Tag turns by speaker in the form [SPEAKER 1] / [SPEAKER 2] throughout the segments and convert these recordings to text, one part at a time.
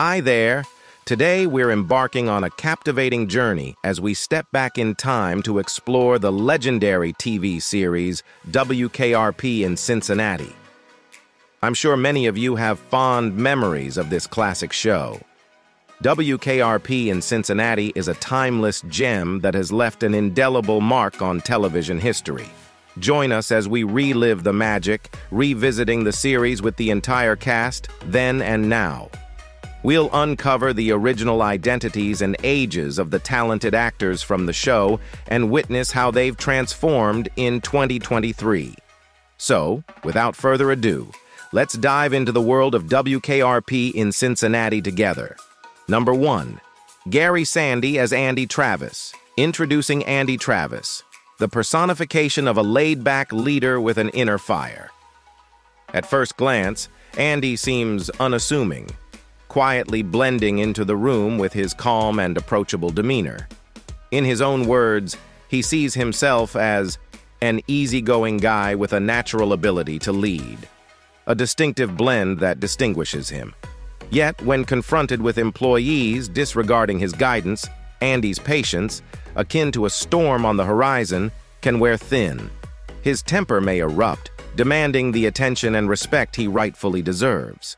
[SPEAKER 1] Hi there. Today we're embarking on a captivating journey as we step back in time to explore the legendary TV series WKRP in Cincinnati. I'm sure many of you have fond memories of this classic show. WKRP in Cincinnati is a timeless gem that has left an indelible mark on television history. Join us as we relive the magic, revisiting the series with the entire cast, then and now. We'll uncover the original identities and ages of the talented actors from the show and witness how they've transformed in 2023. So, without further ado, let's dive into the world of WKRP in Cincinnati together. Number 1. Gary Sandy as Andy Travis. Introducing Andy Travis, the personification of a laid-back leader with an inner fire. At first glance, Andy seems unassuming, quietly blending into the room with his calm and approachable demeanor. In his own words, he sees himself as an easygoing guy with a natural ability to lead, a distinctive blend that distinguishes him. Yet, when confronted with employees disregarding his guidance, Andy's patience, akin to a storm on the horizon, can wear thin. His temper may erupt, demanding the attention and respect he rightfully deserves.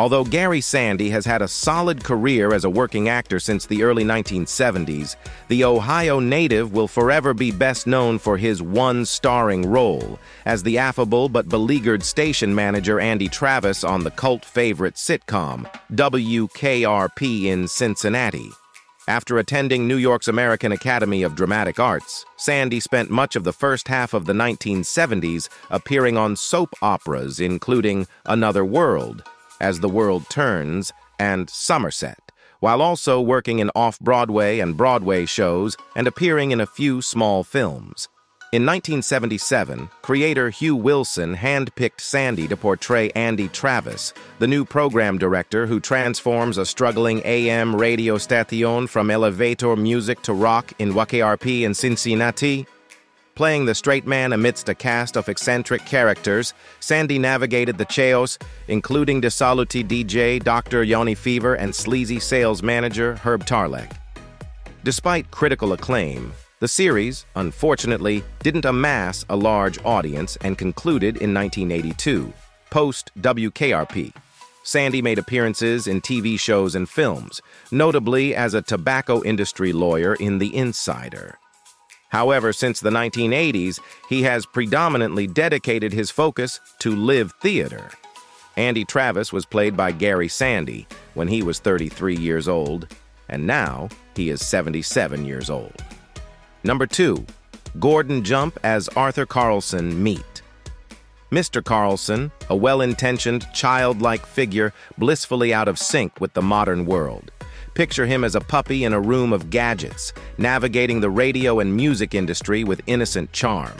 [SPEAKER 1] Although Gary Sandy has had a solid career as a working actor since the early 1970s, the Ohio native will forever be best known for his one starring role as the affable but beleaguered station manager Andy Travis on the cult favorite sitcom WKRP in Cincinnati. After attending New York's American Academy of Dramatic Arts, Sandy spent much of the first half of the 1970s appearing on soap operas including Another World, as the World Turns, and Somerset, while also working in off-Broadway and Broadway shows and appearing in a few small films. In 1977, creator Hugh Wilson handpicked Sandy to portray Andy Travis, the new program director who transforms a struggling AM radio station from elevator music to rock in WKRP in Cincinnati Playing the straight man amidst a cast of eccentric characters, Sandy navigated the chaos, including Desaluti DJ Dr. Johnny Fever and sleazy sales manager Herb Tarlek. Despite critical acclaim, the series, unfortunately, didn't amass a large audience and concluded in 1982, post WKRP. Sandy made appearances in TV shows and films, notably as a tobacco industry lawyer in The Insider. However, since the 1980s, he has predominantly dedicated his focus to live theater. Andy Travis was played by Gary Sandy when he was 33 years old, and now he is 77 years old. Number 2. Gordon Jump as Arthur Carlson Meet. Mr. Carlson, a well-intentioned, childlike figure blissfully out of sync with the modern world. Picture him as a puppy in a room of gadgets, navigating the radio and music industry with innocent charm.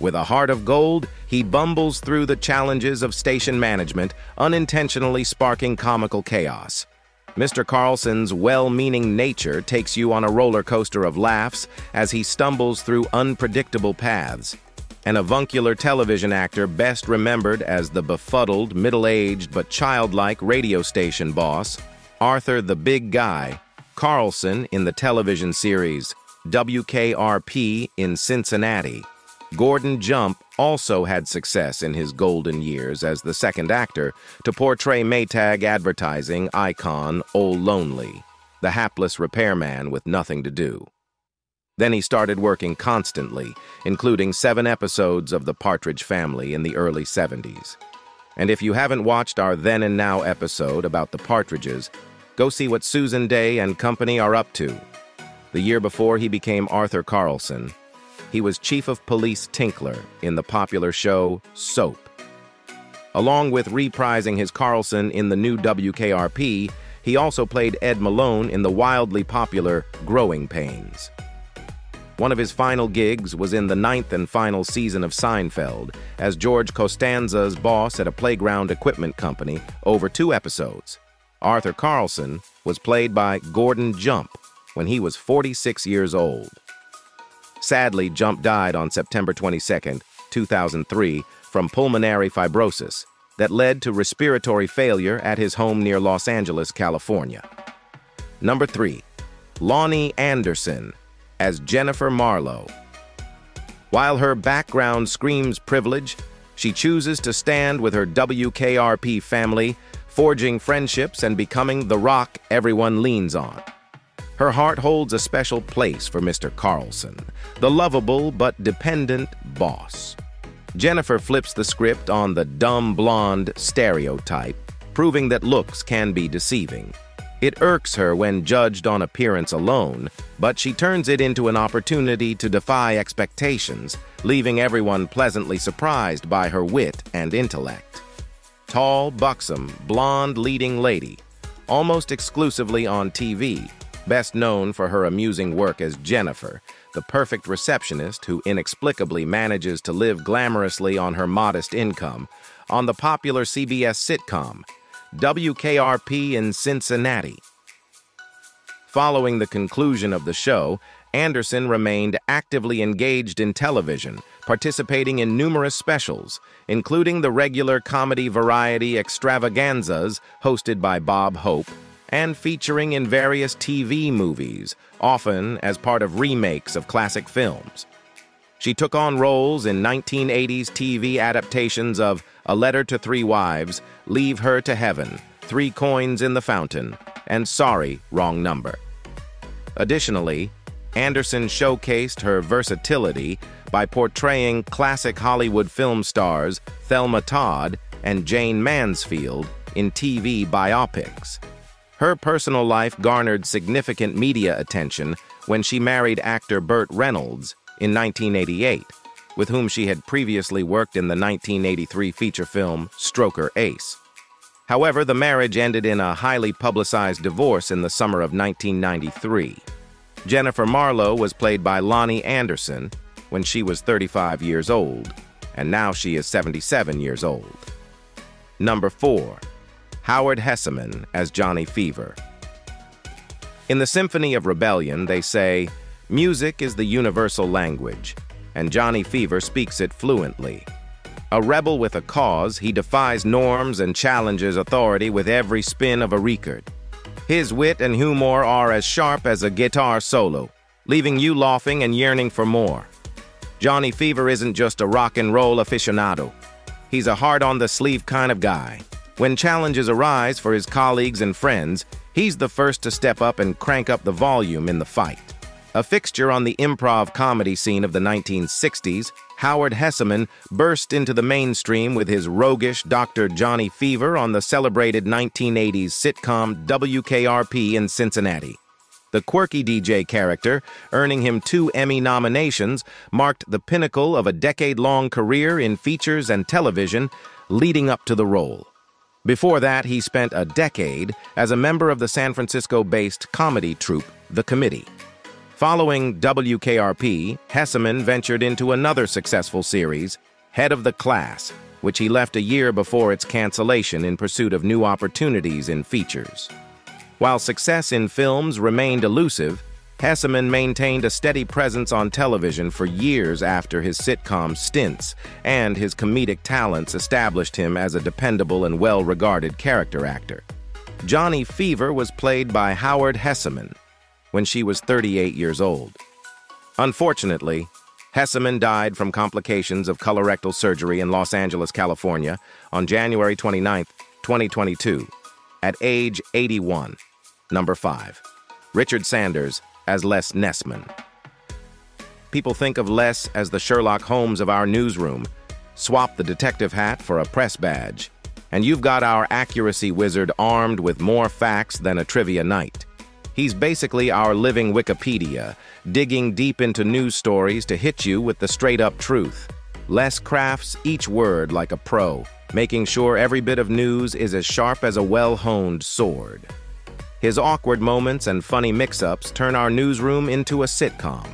[SPEAKER 1] With a heart of gold, he bumbles through the challenges of station management, unintentionally sparking comical chaos. Mr. Carlson's well-meaning nature takes you on a roller coaster of laughs as he stumbles through unpredictable paths. An avuncular television actor best remembered as the befuddled, middle-aged but childlike radio station boss, Arthur the Big Guy, Carlson in the television series WKRP in Cincinnati. Gordon Jump also had success in his golden years as the second actor to portray Maytag advertising icon Old Lonely, the hapless repairman with nothing to do. Then he started working constantly, including seven episodes of The Partridge Family in the early 70s. And if you haven't watched our Then and Now episode about the Partridges, Go see what Susan Dey and company are up to. The year before he became Arthur Carlson, he was chief of police Tinkler in the popular show Soap. Along with reprising his Carlson in the new WKRP, he also played Ed Malone in the wildly popular Growing Pains. One of his final gigs was in the ninth and final season of Seinfeld as George Costanza's boss at a playground equipment company over two episodes. Arthur Carlson was played by Gordon Jump when he was 46 years old. Sadly, Jump died on September 22, 2003, from pulmonary fibrosis, that led to respiratory failure at his home near Los Angeles, California. Number 3. Loni Anderson as Jennifer Marlowe. While her background screams privilege, she chooses to stand with her WKRP family, forging friendships and becoming the rock everyone leans on. Her heart holds a special place for Mr. Carlson, the lovable but dependent boss. Jennifer flips the script on the dumb blonde stereotype, proving that looks can be deceiving. It irks her when judged on appearance alone, but she turns it into an opportunity to defy expectations, leaving everyone pleasantly surprised by her wit and intellect. Tall, buxom, blonde leading lady, almost exclusively on TV, best known for her amusing work as Jennifer, the perfect receptionist who inexplicably manages to live glamorously on her modest income, on the popular CBS sitcom WKRP in Cincinnati. Following the conclusion of the show, Anderson remained actively engaged in television, participating in numerous specials, including the regular comedy variety extravaganzas hosted by Bob Hope, and featuring in various TV movies, often as part of remakes of classic films. She took on roles in 1980s TV adaptations of A Letter to Three Wives, Leave Her to Heaven, Three Coins in the Fountain, and Sorry, Wrong Number. Additionally, Anderson showcased her versatility by portraying classic Hollywood film stars Thelma Todd and Jayne Mansfield in TV biopics. Her personal life garnered significant media attention when she married actor Burt Reynolds, in 1988, with whom she had previously worked in the 1983 feature film Stroker Ace. However, the marriage ended in a highly publicized divorce in the summer of 1993. Jennifer Marlowe was played by Loni Anderson when she was 35 years old, and now she is 77 years old. Number 4. Howard Hesseman as Johnny Fever. In the Symphony of Rebellion, they say, Music is the universal language, and Johnny Fever speaks it fluently. A rebel with a cause, he defies norms and challenges authority with every spin of a record. His wit and humor are as sharp as a guitar solo, leaving you laughing and yearning for more. Johnny Fever isn't just a rock and roll aficionado. He's a hard-on-the-sleeve kind of guy. When challenges arise for his colleagues and friends, he's the first to step up and crank up the volume in the fight. A fixture on the improv comedy scene of the 1960s, Howard Hesseman burst into the mainstream with his roguish Dr. Johnny Fever on the celebrated 1980s sitcom WKRP in Cincinnati. The quirky DJ character, earning him two Emmy nominations, marked the pinnacle of a decade-long career in features and television leading up to the role. Before that, he spent a decade as a member of the San Francisco-based comedy troupe, The Committee. Following WKRP, Hesseman ventured into another successful series, Head of the Class, which he left a year before its cancellation in pursuit of new opportunities in features. While success in films remained elusive, Hesseman maintained a steady presence on television for years after his sitcom stints, and his comedic talents established him as a dependable and well-regarded character actor. Johnny Fever was played by Howard Hesseman, when she was 38 years old. Unfortunately, Hesseman died from complications of colorectal surgery in Los Angeles, California on January 29, 2022, at age 81. Number 5. Richard Sanders as Les Nessman. People think of Les as the Sherlock Holmes of our newsroom. Swap the detective hat for a press badge, and you've got our accuracy wizard armed with more facts than a trivia night. He's basically our living Wikipedia, digging deep into news stories to hit you with the straight-up truth. Les crafts each word like a pro, making sure every bit of news is as sharp as a well-honed sword. His awkward moments and funny mix-ups turn our newsroom into a sitcom.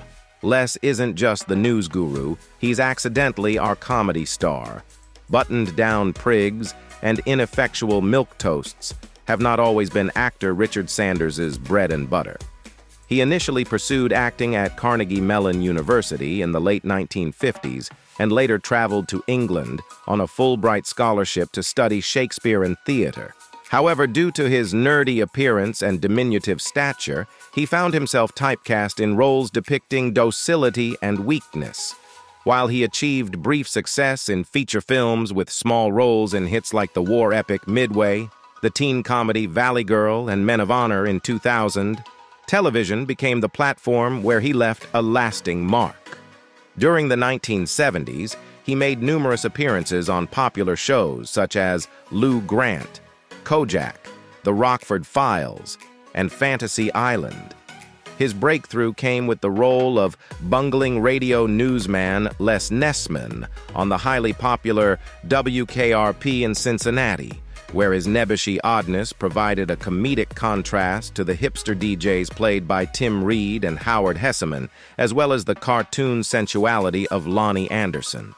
[SPEAKER 1] Les isn't just the news guru, he's accidentally our comedy star. Buttoned-down prigs and ineffectual milk toasts have not always been actor Richard Sanders' bread and butter. He initially pursued acting at Carnegie Mellon University in the late 1950s and later traveled to England on a Fulbright scholarship to study Shakespeare and theater. However, due to his nerdy appearance and diminutive stature, he found himself typecast in roles depicting docility and weakness. While he achieved brief success in feature films with small roles in hits like the war epic Midway, the teen comedy Valley Girl, and Men of Honor in 2000, television became the platform where he left a lasting mark. During the 1970s, he made numerous appearances on popular shows such as Lou Grant, Kojak, The Rockford Files, and Fantasy Island. His breakthrough came with the role of bungling radio newsman Les Nessman on the highly popular WKRP in Cincinnati, where his nebbishy oddness provided a comedic contrast to the hipster DJs played by Tim Reid and Howard Hesseman, as well as the cartoon sensuality of Loni Anderson.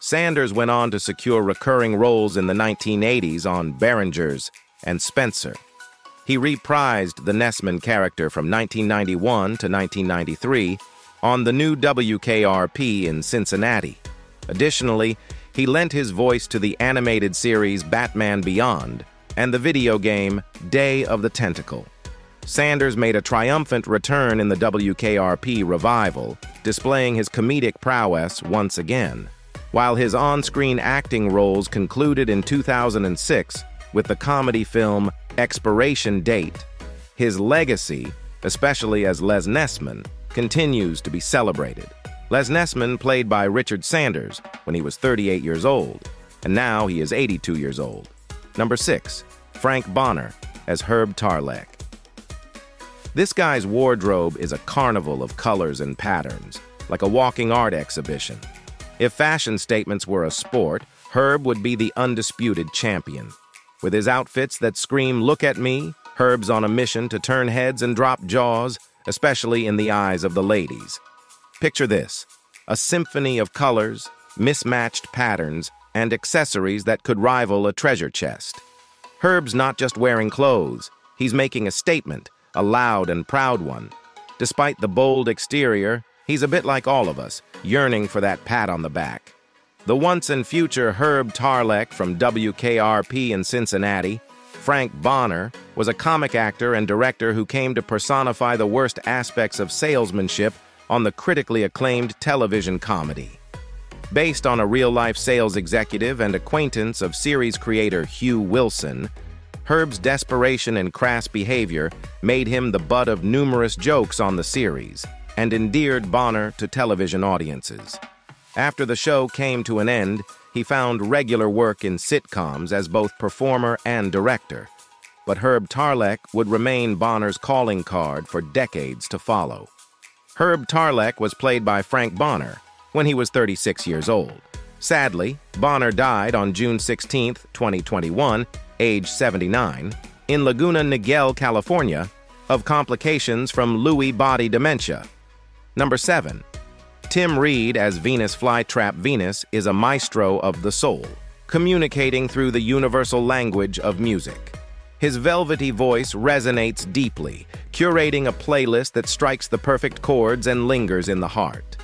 [SPEAKER 1] Sanders went on to secure recurring roles in the 1980s on Berrenger's and Spencer. He reprised the Nessman character from 1991 to 1993 on the new WKRP in Cincinnati. Additionally, he lent his voice to the animated series Batman Beyond and the video game Day of the Tentacle. Sanders made a triumphant return in the WKRP revival, displaying his comedic prowess once again while his on-screen acting roles concluded in 2006 with the comedy film Expiration Date, his legacy, especially as Les Nessman, continues to be celebrated. Les Nessman played by Richard Sanders when he was 38 years old, and now he is 82 years old. Number 6. Frank Bonner as Herb Tarlek. This guy's wardrobe is a carnival of colors and patterns, like a walking art exhibition. If fashion statements were a sport, Herb would be the undisputed champion. With his outfits that scream, look at me, Herb's on a mission to turn heads and drop jaws, especially in the eyes of the ladies. Picture this, a symphony of colors, mismatched patterns, and accessories that could rival a treasure chest. Herb's not just wearing clothes, he's making a statement, a loud and proud one. Despite the bold exterior, He's a bit like all of us, yearning for that pat on the back. The once and future Herb Tarlek from WKRP in Cincinnati, Frank Bonner, was a comic actor and director who came to personify the worst aspects of salesmanship on the critically acclaimed television comedy. Based on a real-life sales executive and acquaintance of series creator Hugh Wilson, Herb's desperation and crass behavior made him the butt of numerous jokes on the series and endeared Bonner to television audiences. After the show came to an end, he found regular work in sitcoms as both performer and director. But Herb Tarlek would remain Bonner's calling card for decades to follow. Herb Tarlek was played by Frank Bonner when he was 36 years old. Sadly, Bonner died on June 16, 2021, age 79, in Laguna Niguel, California, of complications from Lewy body dementia. Number 7. Tim Reid as Venus Flytrap Venus is a maestro of the soul, communicating through the universal language of music. His velvety voice resonates deeply, curating a playlist that strikes the perfect chords and lingers in the heart.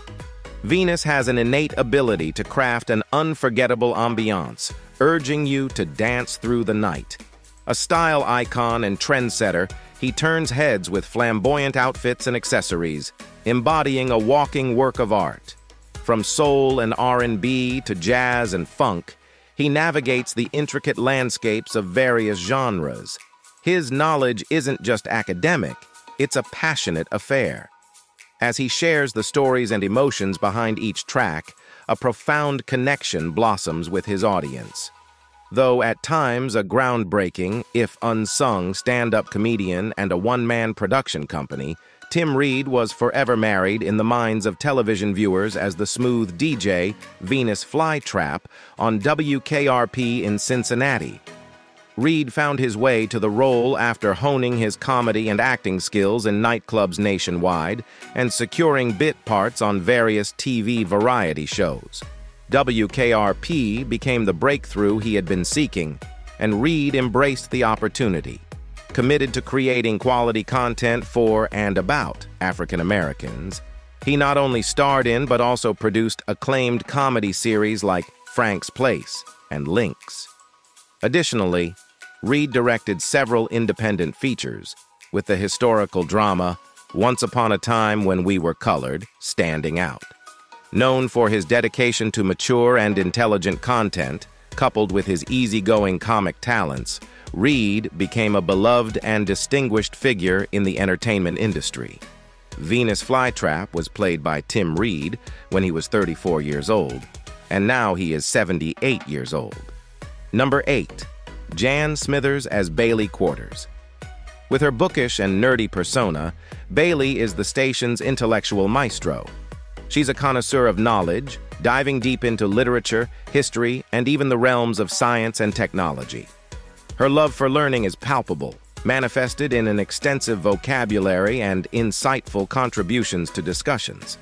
[SPEAKER 1] Venus has an innate ability to craft an unforgettable ambiance, urging you to dance through the night. A style icon and trendsetter, he turns heads with flamboyant outfits and accessories, embodying a walking work of art. From soul and R&B to jazz and funk, he navigates the intricate landscapes of various genres. His knowledge isn't just academic, it's a passionate affair. As he shares the stories and emotions behind each track, a profound connection blossoms with his audience. Though at times a groundbreaking, if unsung, stand-up comedian and a one-man production company, Tim Reid was forever married in the minds of television viewers as the smooth DJ, Venus Flytrap, on WKRP in Cincinnati. Reid found his way to the role after honing his comedy and acting skills in nightclubs nationwide and securing bit parts on various TV variety shows. WKRP became the breakthrough he had been seeking, and Reid embraced the opportunity committed to creating quality content for and about African Americans, He not only starred in but also produced acclaimed comedy series like Frank's Place and Linc's. Additionally, Reid directed several independent features, with the historical drama Once Upon a Time When We Were Colored standing out. Known for his dedication to mature and intelligent content, coupled with his easygoing comic talents, Reid became a beloved and distinguished figure in the entertainment industry. Venus Flytrap was played by Tim Reid when he was 34 years old, and now he is 78 years old. Number 8. Jan Smithers as Bailey Quarters. With her bookish and nerdy persona, Bailey is the station's intellectual maestro. She's a connoisseur of knowledge, diving deep into literature, history, and even the realms of science and technology. Her love for learning is palpable, manifested in an extensive vocabulary and insightful contributions to discussions.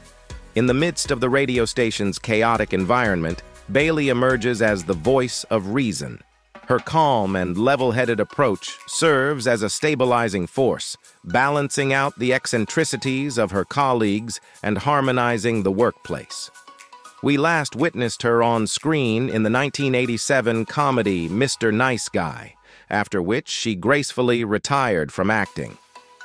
[SPEAKER 1] In the midst of the radio station's chaotic environment, Bailey emerges as the voice of reason. Her calm and level-headed approach serves as a stabilizing force, balancing out the eccentricities of her colleagues and harmonizing the workplace. We last witnessed her on screen in the 1987 comedy Mr. Nice Guy, after which she gracefully retired from acting.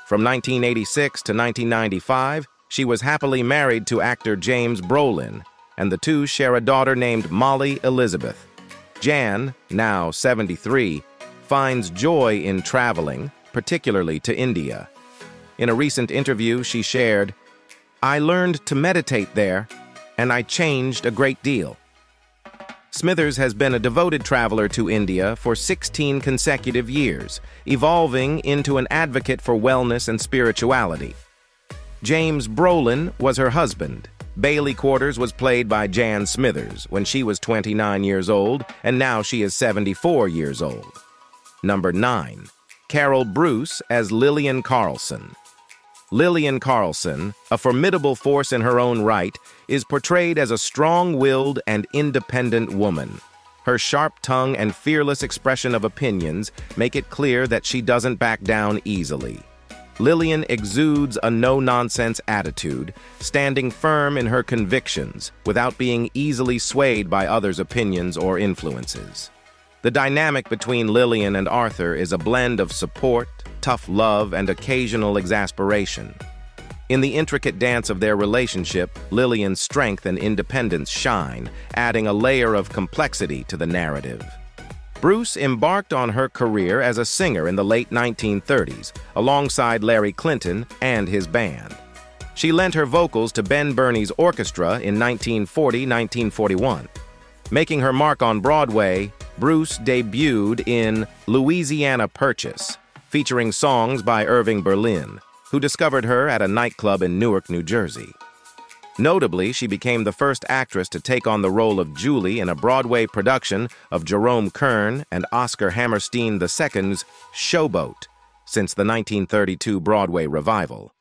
[SPEAKER 1] From 1986 to 1995, she was happily married to actor James Brolin, and the two share a daughter named Molly Elizabeth. Jan, now 73, finds joy in traveling, particularly to India. In a recent interview, she shared, I learned to meditate there, and I changed a great deal. Smithers has been a devoted traveler to India for 16 consecutive years, evolving into an advocate for wellness and spirituality. James Brolin was her husband. Bailey Quarters was played by Jan Smithers when she was 29 years old, and now she is 74 years old. Number 9. Carol Bruce as Lillian Carlson. Lillian Carlson, a formidable force in her own right, is portrayed as a strong-willed and independent woman. Her sharp tongue and fearless expression of opinions make it clear that she doesn't back down easily. Lillian exudes a no-nonsense attitude, standing firm in her convictions without being easily swayed by others' opinions or influences. The dynamic between Lillian and Arthur is a blend of support, tough love, and occasional exasperation. In the intricate dance of their relationship, Lillian's strength and independence shine, adding a layer of complexity to the narrative. Bruce embarked on her career as a singer in the late 1930s, alongside Larry Clinton and his band. She lent her vocals to Ben Bernie's orchestra in 1940-1941. Making her mark on Broadway, Bruce debuted in Louisiana Purchase, featuring songs by Irving Berlin, who discovered her at a nightclub in Newark, New Jersey. Notably, she became the first actress to take on the role of Julie in a Broadway production of Jerome Kern and Oscar Hammerstein II's Showboat since the 1932 Broadway revival.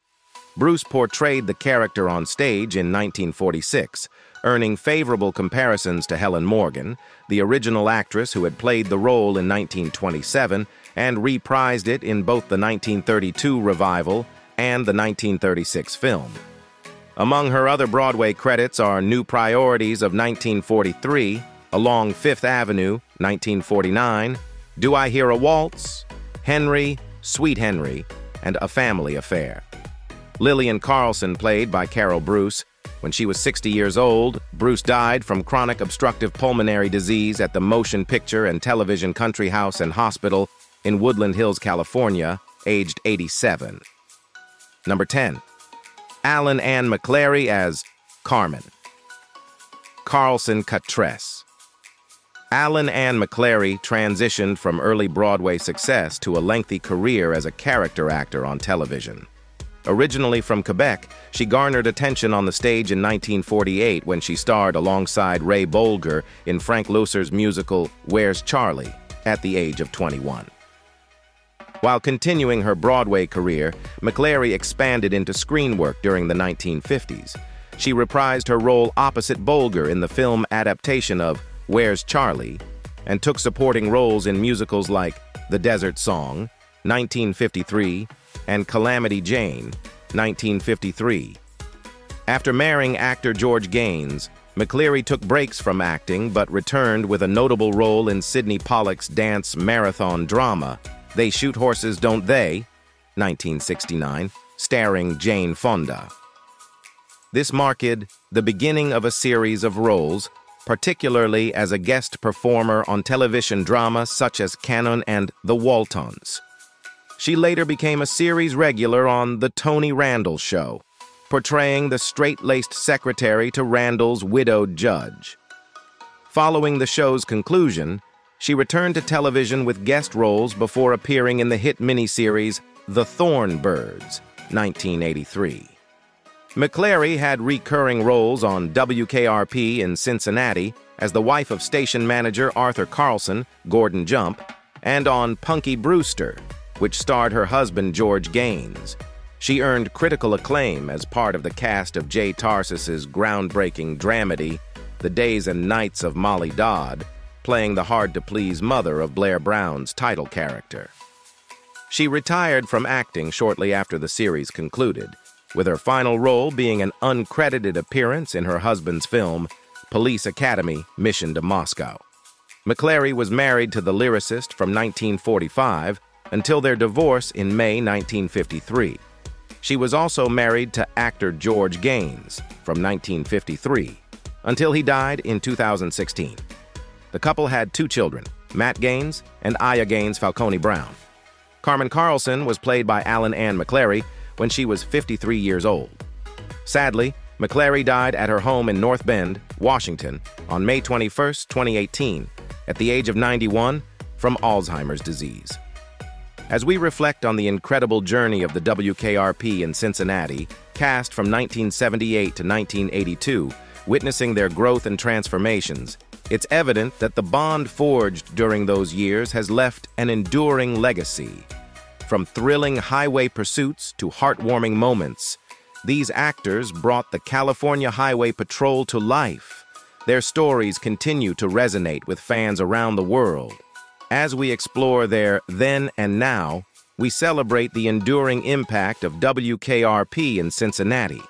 [SPEAKER 1] Bruce portrayed the character on stage in 1946, earning favorable comparisons to Helen Morgan, the original actress who had played the role in 1927 and reprised it in both the 1932 revival and the 1936 film. Among her other Broadway credits are New Priorities of 1943, Along Fifth Avenue, 1949, Do I Hear a Waltz, Henry, Sweet Henry, and A Family Affair. Lillian Carlson, played by Carol Bruce, when she was 60 years old, Bruce died from chronic obstructive pulmonary disease at the Motion Picture and Television Country House and Hospital in Woodland Hills, California, aged 87. Number 10. Allyn Ann McLerie as Carmen. Carlson Cutress. Allyn Ann McLerie transitioned from early Broadway success to a lengthy career as a character actor on television. Originally from Quebec, she garnered attention on the stage in 1948 when she starred alongside Ray Bolger in Frank Loesser's musical Where's Charley at the age of 21. While continuing her Broadway career, McLerie expanded into screen work during the 1950s. She reprised her role opposite Bolger in the film adaptation of Where's Charley, and took supporting roles in musicals like The Desert Song, 1953, and Calamity Jane, 1953. After marrying actor George Gaines, McLerie took breaks from acting but returned with a notable role in Sydney Pollack's dance marathon drama, They Shoot Horses, Don't They? 1969, starring Jane Fonda. This marked the beginning of a series of roles, particularly as a guest performer on television dramas such as Cannon and The Waltons. She later became a series regular on The Tony Randall Show, portraying the straight-laced secretary to Randall's widowed judge. Following the show's conclusion, she returned to television with guest roles before appearing in the hit miniseries The Thorn Birds, 1983. McLerie had recurring roles on WKRP in Cincinnati as the wife of station manager Arthur Carlson, Gordon Jump, and on Punky Brewster, which starred her husband George Gaines. She earned critical acclaim as part of the cast of Jay Tarses's groundbreaking dramedy, The Days and Nights of Molly Dodd, playing the hard-to-please mother of Blair Brown's title character. She retired from acting shortly after the series concluded, with her final role being an uncredited appearance in her husband's film, Police Academy Mission to Moscow. McLerie was married to the lyricist from 1945 until their divorce in May 1953. She was also married to actor George Gaines from 1953 until he died in 2016. The couple had two children, Matt Gaines and Aya Gaines Falcone Brown. Carmen Carlson was played by Allyn Ann McLerie when she was 53 years old. Sadly, McLerie died at her home in North Bend, Washington, on May 21, 2018, at the age of 91 from Alzheimer's disease. As we reflect on the incredible journey of the WKRP in Cincinnati, cast from 1978 to 1982, witnessing their growth and transformations, it's evident that the bond forged during those years has left an enduring legacy. From thrilling highway pursuits to heartwarming moments, these actors brought the California Highway Patrol to life. Their stories continue to resonate with fans around the world. As we explore their then and now, we celebrate the enduring impact of WKRP in Cincinnati.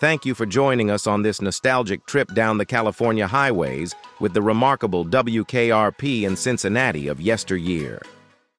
[SPEAKER 1] Thank you for joining us on this nostalgic trip down the California highways with the remarkable WKRP in Cincinnati of yesteryear.